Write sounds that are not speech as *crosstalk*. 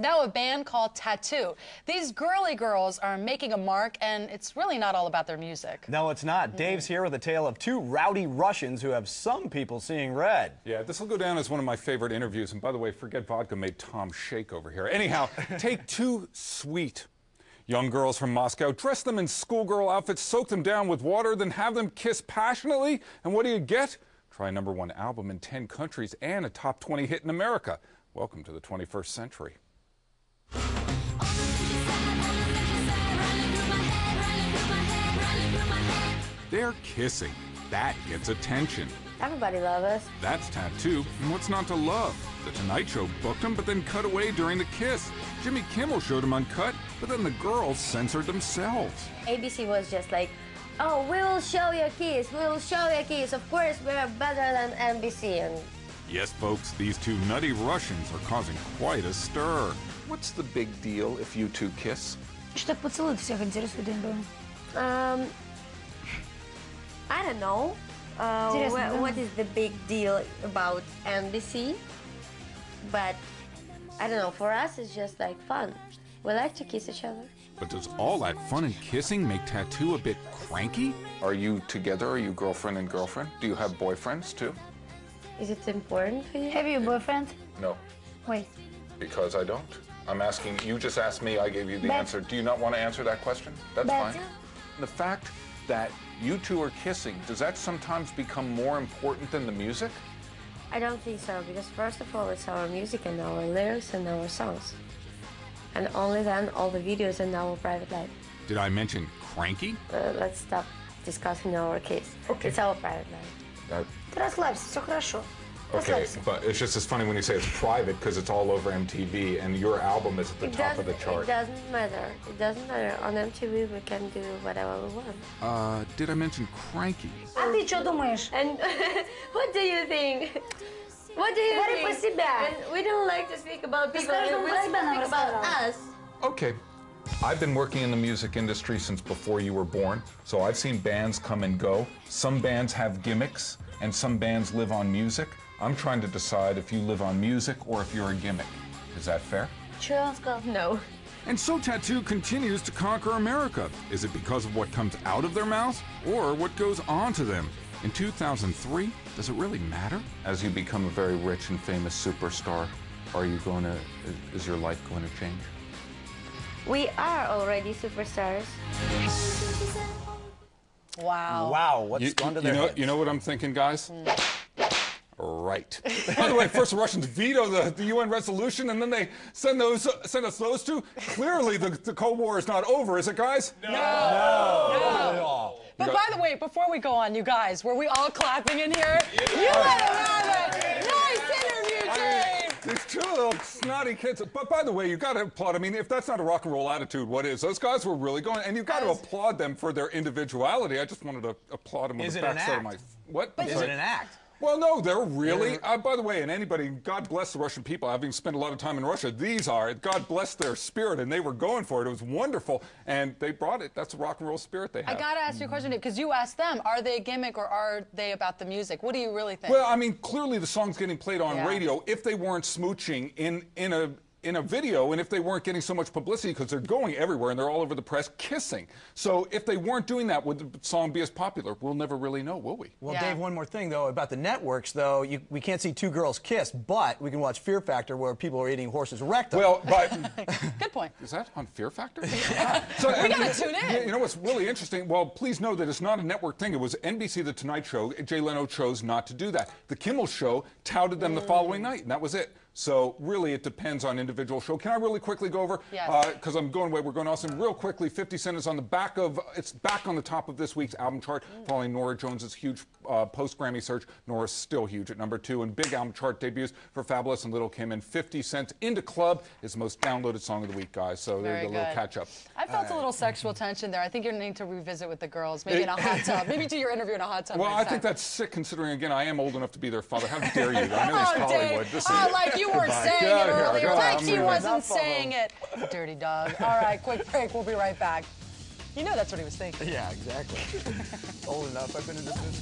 Now a band called Tattoo. These girly girls are making a mark, and it's really not all about their music. No, it's not. Mm-hmm. Dave's here with a tale of two rowdy Russians who have some people seeing red. Yeah, this will go down as one of my favorite interviews. And by the way, forget vodka made Tom shake over here. Anyhow, *laughs* take two sweet young girls from Moscow, dress them in schoolgirl outfits, soak them down with water, then have them kiss passionately. And what do you get? Try number one album in 10 countries and a top 20 hit in America. Welcome to the 21st century. They're kissing. That gets attention. Everybody loves us. That's tattoo. And what's not to love? The Tonight Show booked them, but then cut away during the kiss. Jimmy Kimmel showed them uncut, but then the girls censored themselves. ABC was just like, oh, we'll show you a kiss, we'll show you a kiss. Of course, we're better than NBC. And Yes, folks, these two nutty Russians are causing quite a stir. What's the big deal if you two kiss? Что поцелует всех интересует, я не понимаю. um, I don't know. Uh, wh what is the big deal about NBC? But I don't know. For us, it's just like fun. We like to kiss each other. But does all that fun and kissing make t.A.T.u. a bit cranky? Are you together? Are you girlfriend and girlfriend? Do you have boyfriends too? Is it important for you? Have you a boyfriend? No. Wait. Because I don't. I'm asking, you just asked me, I gave you the but, answer. Do you not want to answer that question? That's but, fine. The fact that you two are kissing, does that sometimes become more important than the music? I don't think so because first of all, it's our music and our lyrics and our songs, and only then all the videos and our private life. Did I mention cranky? Uh, let's stop discussing our kiss. Okay. It's our private life. That, Ты расслабься, все хорошо. okay, Расслабься. but it's just as funny when you say it's private because it's all over MTV and your album is at the It top of doesn't, the chart. it doesn't matter. It doesn't matter. On MTV, we can do whatever we want. Uh, did I mention cranky? А ты что думаешь? And what do you think? What do you Говори think? про себя. And we don't like to speak about people. скажи, we что like про себя to нам speak about рассказала. us. Okay. I've been working in the music industry since before you were born, so I've seen bands come and go. Some bands have gimmicks, and some bands live on music. I'm trying to decide if you live on music or if you're a gimmick. Is that fair? Sure, let's. No. And so t.A.T.u. continues to conquer America. Is it because of what comes out of their mouths or what goes on to them? In 2003, does it really matter? As you become a very rich and famous superstar, are you going to, is your life going to change? We are already superstars. Wow. Wow, what's you, going to their you know, heads? You know what I'm thinking, guys? Mm. Right. By the way, first the Russians veto the, the UN resolution, and then they send those send us those two. Clearly, the, the Cold War is not over, is it, guys? No. But by the way, before we go on, you guys, were we all clapping in here? You let him have it. Nice interview, Dave. These two little snotty kids. But by the way, you got to applaud. I mean, if that's not a rock and roll attitude, what is? Those guys were really going, and you got to applaud them for their individuality. I just wanted to applaud them with Is the backside of my. act? What? I'm Is sorry. it an act? Well, no, they're really. Uh, by the way, and anybody, God bless the Russian people. Having spent a lot of time in Russia, these are. God bless their spirit, and they were going for it. It was wonderful, and they brought it. That's the rock and roll spirit they have. I gotta ask you a question, because you asked them, are they a gimmick or are they about the music? What do you really think? Well, I mean, clearly the song's getting played on Yeah. radio. If they weren't smooching in in a in a video, and if they weren't getting so much publicity because they're going everywhere and they're all over the press kissing. So if they weren't doing that, would the song be as popular? We'll never really know, will we? Well, Yeah. Dave, one more thing though about the networks though. You, we can't see two girls kiss, but we can watch Fear Factor where people are eating horses rectum. Well, but *laughs* Good point. Is that on Fear Factor? *laughs* *laughs* so, we gotta tune in. You, you know what's really interesting? Well, please know that it's not a network thing. It was NBC The Tonight Show. Jay Leno chose not to do that. The Kimmel Show touted them the mm. following night, and that was it. So really, it depends on individual show. Can I really quickly go over? Yes. Because I'm going away. We're going awesome. Real quickly, 50 Cent is on the back of. It's back on the top of this week's album chart, following Norah Jones's huge uh, post Grammy search. Norah's still huge at number two, and big album chart debuts for Fabolous and Lil' Kim. And 50 Cent In Da Club is the most downloaded song of the week, guys. So Very there's a little catch up. I felt a little sexual tension there. I think you need to revisit with the girls, maybe in a hot *laughs* tub. Maybe do your interview in a hot tub. Well, I think that's sick considering, again, I am old enough to be their father. How dare you? I know it's *laughs* Oh, Hollywood. Dave. This Oh, like you weren't saying it out here. earlier. Go on, he wasn't saying it. Dirty dog. All right, quick break. We'll be right back. You know that's what he was thinking. yeah, exactly. *laughs* Old enough. I've been in this business.